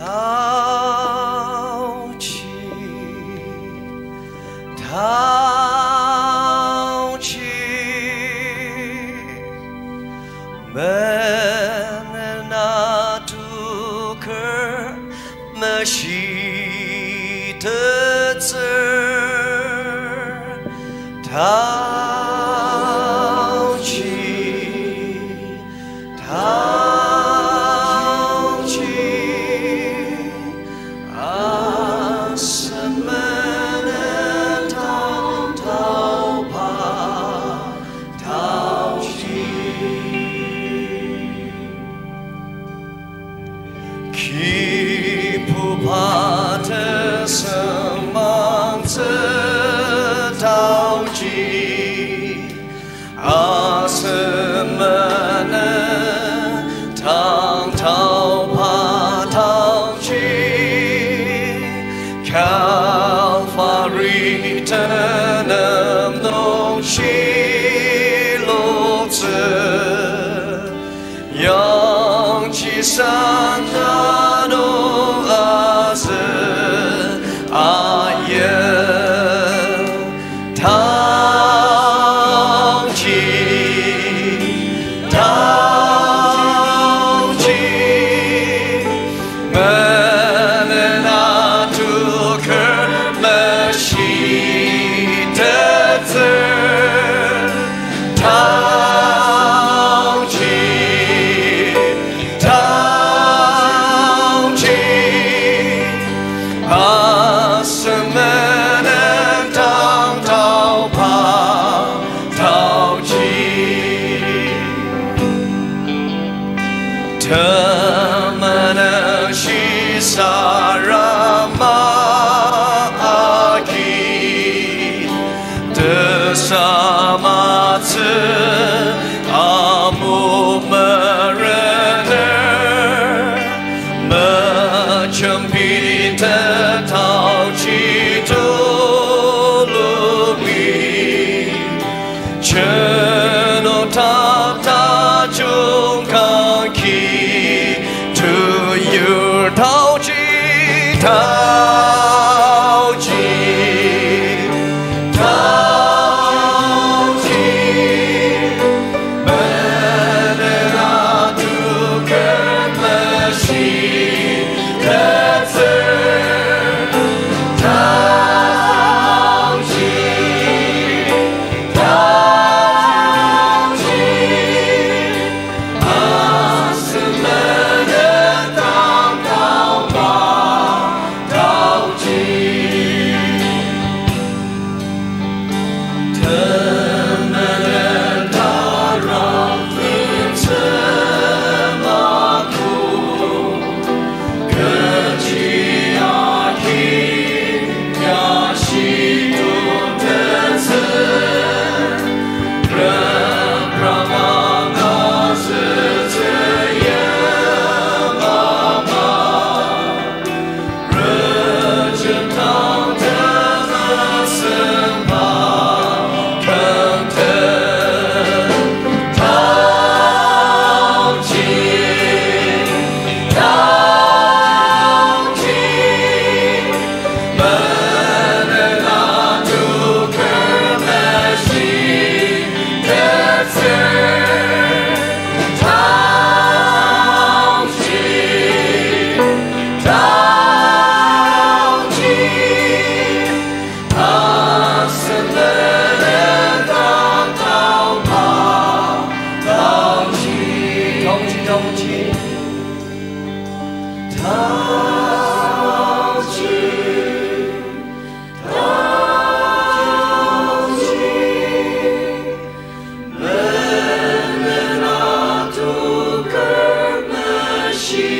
淘气，淘气，妈妈拄着我，骑着车，他。britannem non 실로츠 영치상하노 아스 아예 사 she